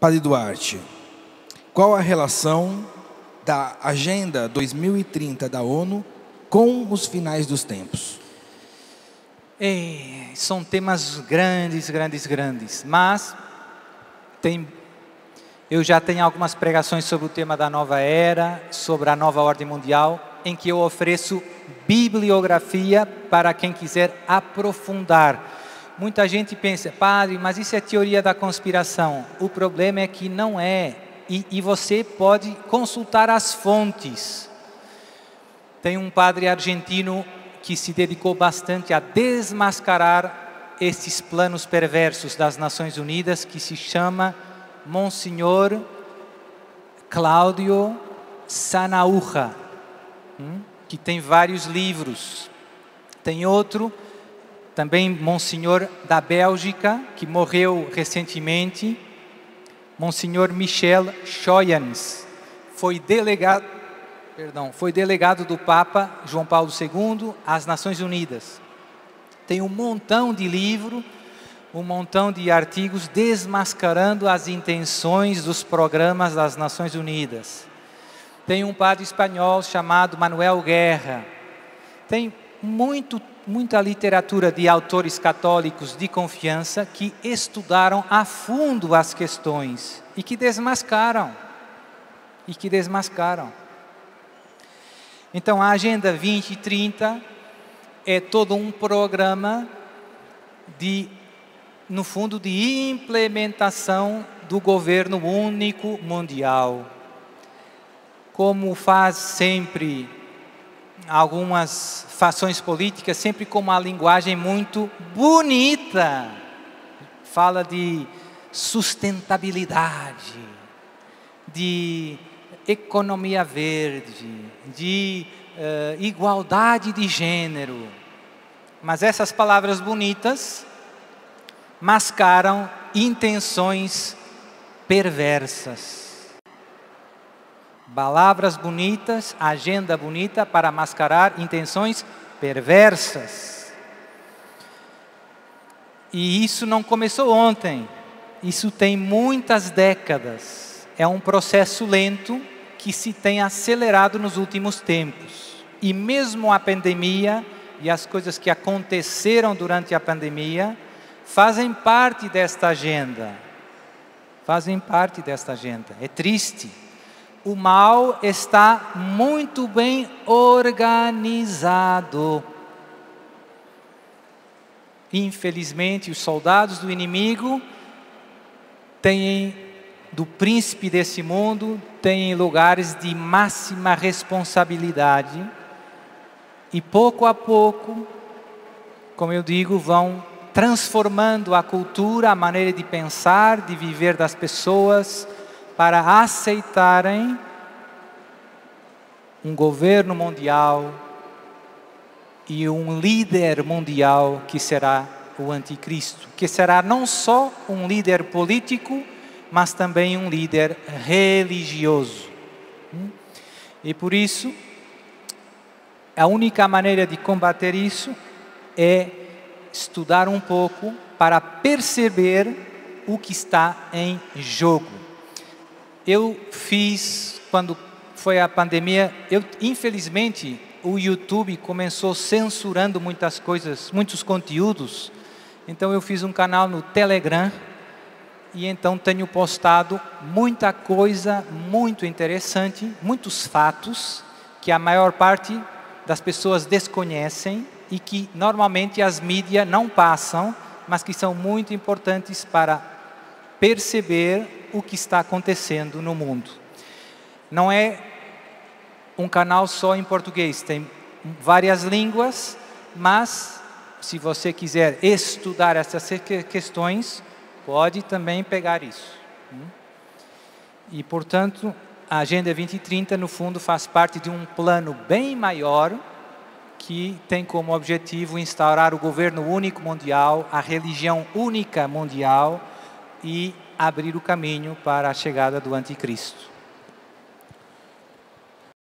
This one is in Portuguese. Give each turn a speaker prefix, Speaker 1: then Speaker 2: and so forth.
Speaker 1: Padre Duarte, qual a relação da Agenda 2030 da ONU com os finais dos tempos?
Speaker 2: É, são temas grandes, grandes, grandes, mas tem, eu já tenho algumas pregações sobre o tema da nova era, sobre a nova ordem mundial, em que eu ofereço bibliografia para quem quiser aprofundar. Muita gente pensa, padre, mas isso é teoria da conspiração. O problema é que não é, e, e você pode consultar as fontes. Tem um padre argentino que se dedicou bastante a desmascarar esses planos perversos das Nações Unidas, que se chama Monsenhor Cláudio Sanaúja, hum, que tem vários livros. Tem outro, também Monsenhor da Bélgica, que morreu recentemente, Monsenhor Michel Schoyans, foi delegado perdão, foi delegado do Papa João Paulo II às Nações Unidas. Tem um montão de livro, um montão de artigos desmascarando as intenções dos programas das Nações Unidas. Tem um padre espanhol chamado Manuel Guerra. Tem muito, muita literatura de autores católicos de confiança que estudaram a fundo as questões e que desmascaram. E que desmascaram. Então, a Agenda 2030 é todo um programa de, no fundo, de implementação do governo único mundial. Como faz sempre algumas fações políticas, sempre com uma linguagem muito bonita. Fala de sustentabilidade, de economia verde, de uh, igualdade de gênero. Mas essas palavras bonitas mascaram intenções perversas. Palavras bonitas, agenda bonita para mascarar intenções perversas. E isso não começou ontem, isso tem muitas décadas. É um processo lento que se tem acelerado nos últimos tempos. E mesmo a pandemia e as coisas que aconteceram durante a pandemia fazem parte desta agenda. Fazem parte desta agenda. É triste. O mal está muito bem organizado. Infelizmente, os soldados do inimigo têm do príncipe desse mundo têm lugares de máxima responsabilidade e pouco a pouco, como eu digo, vão transformando a cultura, a maneira de pensar, de viver das pessoas para aceitarem um governo mundial e um líder mundial que será o anticristo, que será não só um líder político, mas também um líder religioso. E por isso, a única maneira de combater isso é estudar um pouco para perceber o que está em jogo. Eu fiz, quando foi a pandemia, eu, infelizmente, o YouTube começou censurando muitas coisas, muitos conteúdos. Então eu fiz um canal no Telegram e então tenho postado muita coisa muito interessante, muitos fatos que a maior parte das pessoas desconhecem e que normalmente as mídias não passam, mas que são muito importantes para perceber o que está acontecendo no mundo. Não é um canal só em português, tem várias línguas, mas se você quiser estudar essas questões, pode também pegar isso. Hum? E, portanto, a Agenda 2030, no fundo, faz parte de um plano bem maior que tem como objetivo instaurar o governo único mundial, a religião única mundial e abrir o caminho para a chegada do anticristo.